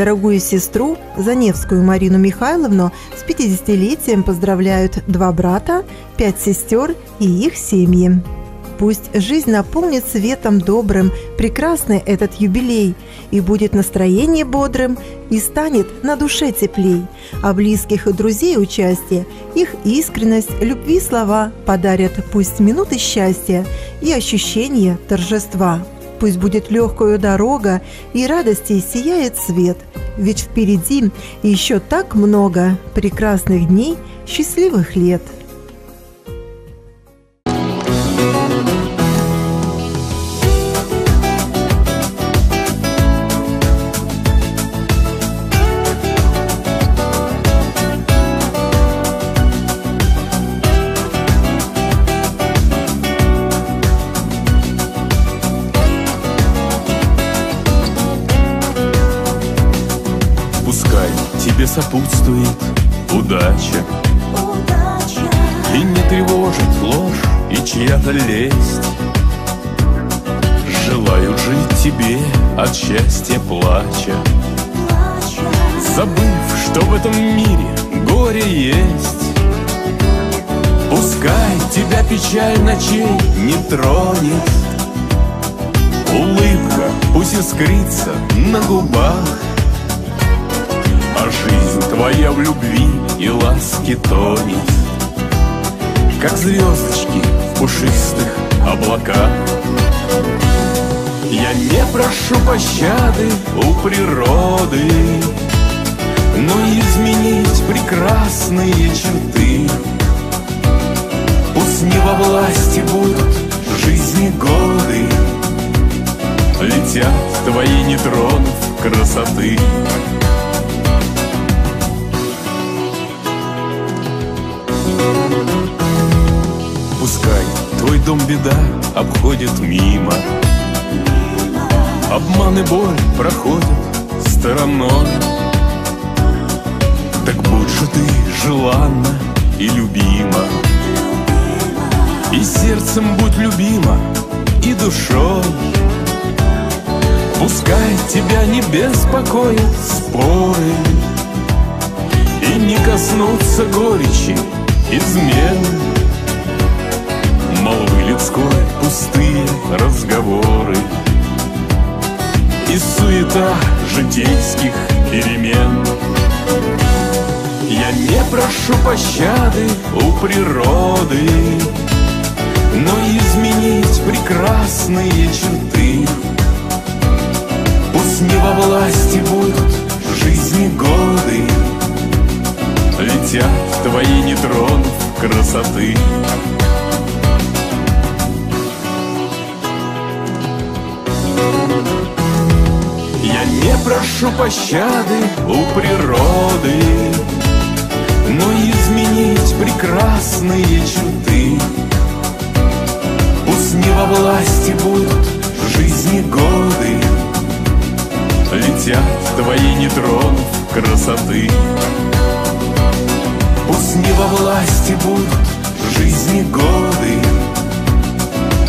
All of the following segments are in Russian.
Дорогую сестру, Заневскую Марину Михайловну, с 50-летием поздравляют два брата, пять сестер и их семьи. Пусть жизнь наполнит светом добрым, прекрасный этот юбилей, и будет настроение бодрым, и станет на душе теплей. А близких и друзей участие, их искренность, любви слова подарят пусть минуты счастья и ощущения торжества. Пусть будет легкую дорога, и радости сияет свет. Ведь впереди еще так много прекрасных дней, счастливых лет. Тебе сопутствует удача, удача. И не тревожит ложь и чья-то лесть. Желают жить тебе от счастья плача, плача. Забыв, что в этом мире горе есть Пускай тебя печаль ночей не тронет. Улыбка пусть искрится на губах твоя в любви и ласке тонет Как звездочки в пушистых облаках. Я не прошу пощады у природы Но изменить прекрасные черты. Пусть не во власти будут жизни годы Летят твои не тронув красоты дом беда обходит мимо. Обман и боль проходят стороной. Так будь же ты желанна и любима. И сердцем будь любима, и душой. Пускай тебя не беспокоят споры И не коснутся горечи измен Молвы людской пустые разговоры И суета житейских перемен. Я не прошу пощады у природы Но изменить прекрасные черты. Пусть не во власти будут жизни годы Летят твои не тронув красоты прошу пощады у природы. Но изменить прекрасные черты Пусть не во власти будут жизни годы. Летят твои не тронув красоты. Пусть не во власти будут жизни годы.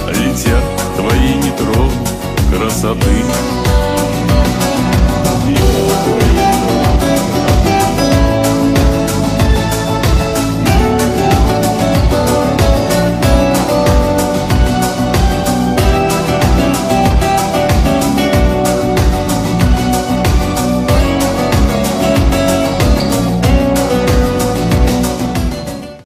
Летят твои не тронув красоты vida.